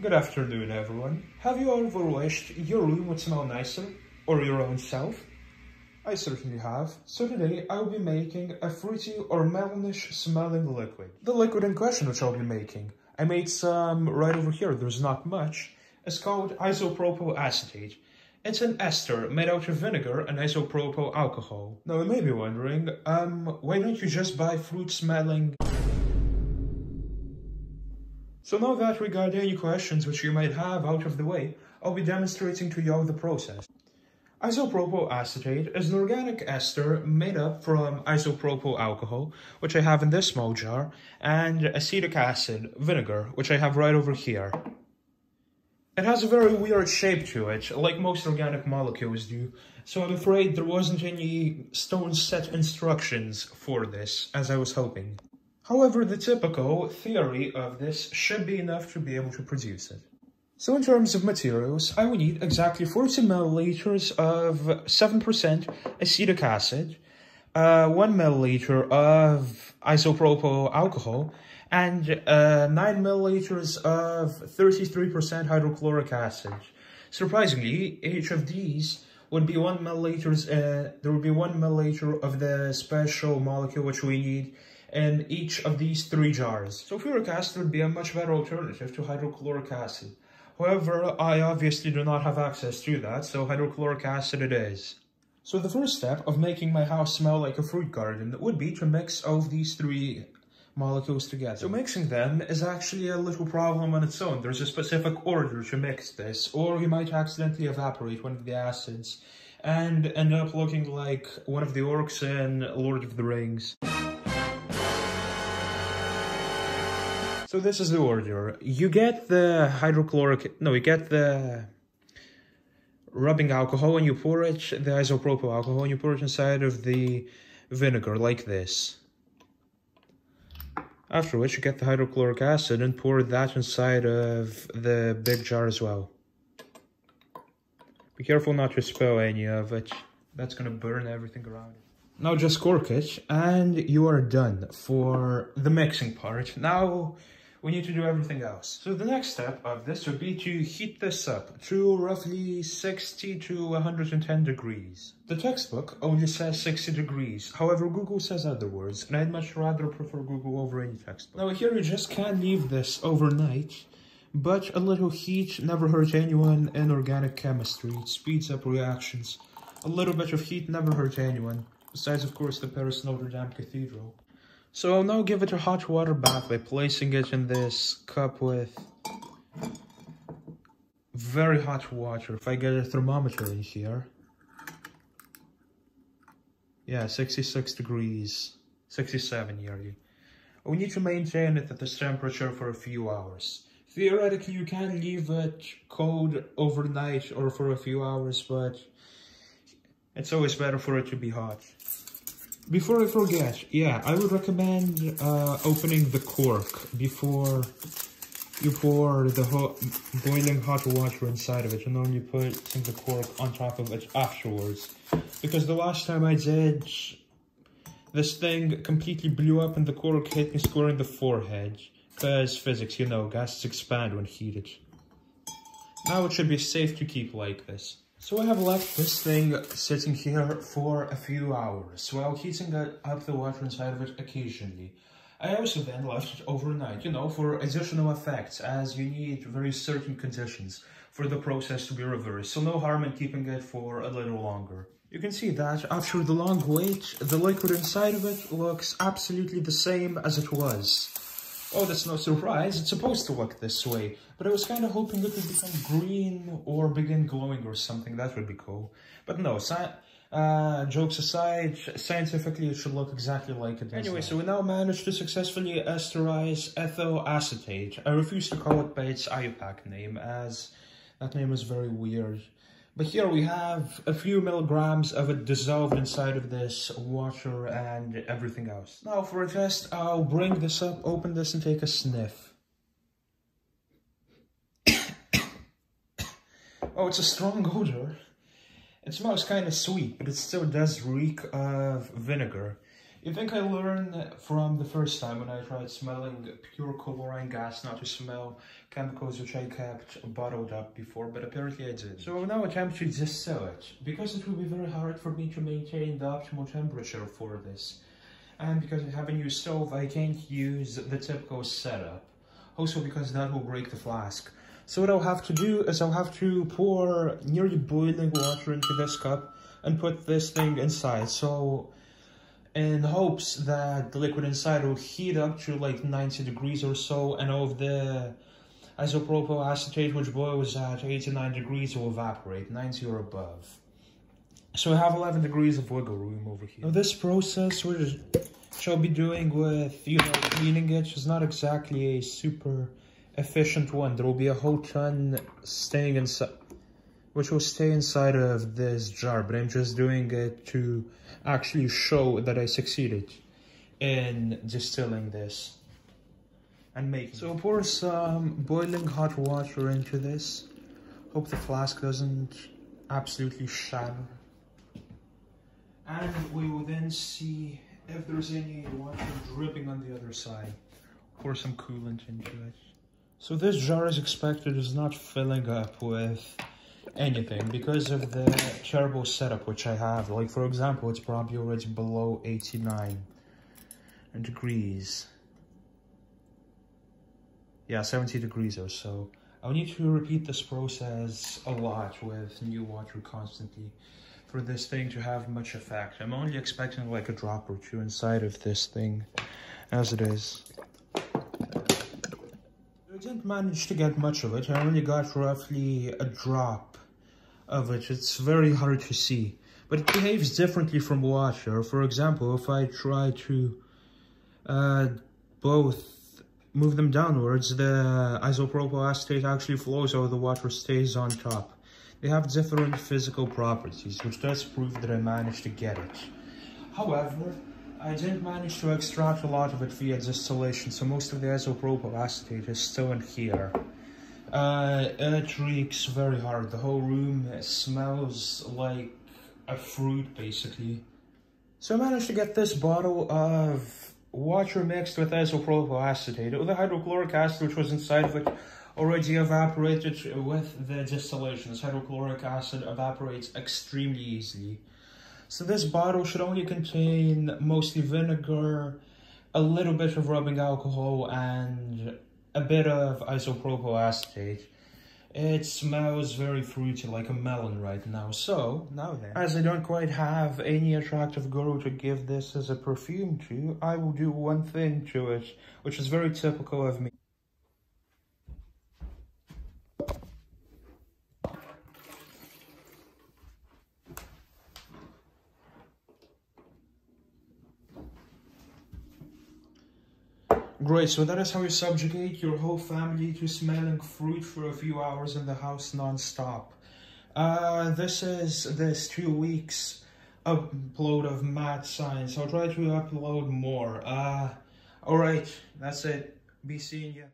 Good afternoon, everyone. Have you ever wished your room would smell nicer? Or your own self? I certainly have. So today I'll be making a fruity or melonish smelling liquid. The liquid in question which I'll be making, I made some right over here, there's not much. It's called isopropyl acetate. It's an ester made out of vinegar and isopropyl alcohol. Now you may be wondering, um, why don't you just buy fruit smelling so now that we got any questions which you might have out of the way, I'll be demonstrating to you the process. Isopropyl acetate is an organic ester made up from isopropyl alcohol, which I have in this small jar, and acetic acid, vinegar, which I have right over here. It has a very weird shape to it, like most organic molecules do, so I'm afraid there wasn't any stone set instructions for this, as I was hoping. However, the typical theory of this should be enough to be able to produce it. So in terms of materials, I will need exactly 40 milliliters of 7% acetic acid, uh, 1 milliliter of isopropyl alcohol, and uh, 9 milliliters of 33% hydrochloric acid. Surprisingly, each of these would be 1 milliliters, uh, there would be 1 milliliter of the special molecule which we need in each of these three jars. Sulfuric acid would be a much better alternative to hydrochloric acid. However, I obviously do not have access to that, so hydrochloric acid it is. So the first step of making my house smell like a fruit garden would be to mix all of these three molecules together. So mixing them is actually a little problem on its own. There's a specific order to mix this, or you might accidentally evaporate one of the acids and end up looking like one of the orcs in Lord of the Rings. So this is the order. You get the hydrochloric, no, you get the rubbing alcohol and you pour it, the isopropyl alcohol, and you pour it inside of the vinegar like this. After which you get the hydrochloric acid and pour that inside of the big jar as well. Be careful not to spill any of it. That's gonna burn everything around. Now just cork it and you are done for the mixing part. Now we need to do everything else. So the next step of this would be to heat this up to roughly 60 to 110 degrees. The textbook only says 60 degrees, however Google says other words, and I'd much rather prefer Google over any textbook. Now here you just can't leave this overnight, but a little heat never hurts anyone in organic chemistry. It speeds up reactions. A little bit of heat never hurts anyone, besides of course the Paris Notre Dame Cathedral. So I'll now give it a hot water bath by placing it in this cup with very hot water. If I get a thermometer in here. Yeah, 66 degrees, 67 nearly. We need to maintain it at this temperature for a few hours. Theoretically, you can leave it cold overnight or for a few hours, but it's always better for it to be hot. Before I forget, yeah, I would recommend uh, opening the cork before you pour the hot, boiling hot water inside of it and then you put the cork on top of it afterwards. Because the last time I did, this thing completely blew up and the cork hit me square in the forehead. Because physics, you know, gases expand when heated. Now it should be safe to keep like this. So I have left this thing sitting here for a few hours while heating up the water inside of it occasionally. I also then left it overnight, you know, for additional effects as you need very certain conditions for the process to be reversed, so no harm in keeping it for a little longer. You can see that after the long wait, the liquid inside of it looks absolutely the same as it was. Oh, that's no surprise. It's supposed to look this way. But I was kind of hoping it would become green or begin glowing or something. That would be cool. But no, uh, jokes aside, scientifically it should look exactly like it Anyway, so we now managed to successfully esterize ethyl acetate. I refuse to call it by its IUPAC name, as that name is very weird. But here we have a few milligrams of it dissolved inside of this water and everything else. Now for a test, I'll bring this up, open this and take a sniff. oh, it's a strong odor. It smells kind of sweet, but it still does reek of vinegar. You think I learned from the first time when I tried smelling pure chlorine gas not to smell chemicals which I kept bottled up before, but apparently I did. So now I will now attempt to distill it, because it will be very hard for me to maintain the optimal temperature for this. And because I have a new stove, I can't use the typical setup. Also because that will break the flask. So what I'll have to do is I'll have to pour nearly boiling water into this cup and put this thing inside. So in hopes that the liquid inside will heat up to like 90 degrees or so and all of the isopropyl acetate which boils at 89 degrees will evaporate. 90 or above. So I have 11 degrees of wiggle room over here. Now this process which shall be doing with you know cleaning it. Is not exactly a super efficient one. There will be a whole ton staying inside which will stay inside of this jar, but I'm just doing it to actually show that I succeeded in distilling this and making So pour some um, boiling hot water into this. Hope the flask doesn't absolutely shatter. And we will then see if there's any water dripping on the other side. Pour some coolant into it. So this jar is expected is not filling up with anything because of the terrible setup which I have. Like, for example, it's probably already below 89 degrees. Yeah, 70 degrees or so. I'll need to repeat this process a lot with new water constantly for this thing to have much effect. I'm only expecting like a drop or two inside of this thing as it is. I didn't manage to get much of it. I only got roughly a drop of it. It's very hard to see. But it behaves differently from water. For example, if I try to uh, both move them downwards, the isopropyl acetate actually flows or the water stays on top. They have different physical properties, which does prove that I managed to get it. However, I didn't manage to extract a lot of it via distillation, so most of the isopropyl acetate is still in here. Uh, it reeks very hard. The whole room smells like a fruit, basically. So I managed to get this bottle of water mixed with isopropyl acetate. The hydrochloric acid which was inside of it already evaporated with the distillation. This hydrochloric acid evaporates extremely easily. So this bottle should only contain mostly vinegar, a little bit of rubbing alcohol, and a bit of isopropyl acetate. It smells very fruity, like a melon right now. So, now then, as I don't quite have any attractive girl to give this as a perfume to, I will do one thing to it, which is very typical of me. Great, so that is how you subjugate your whole family to smelling fruit for a few hours in the house non-stop. Uh, this is this two weeks upload of mad science. I'll try to upload more. Uh, alright, that's it. Be seeing you.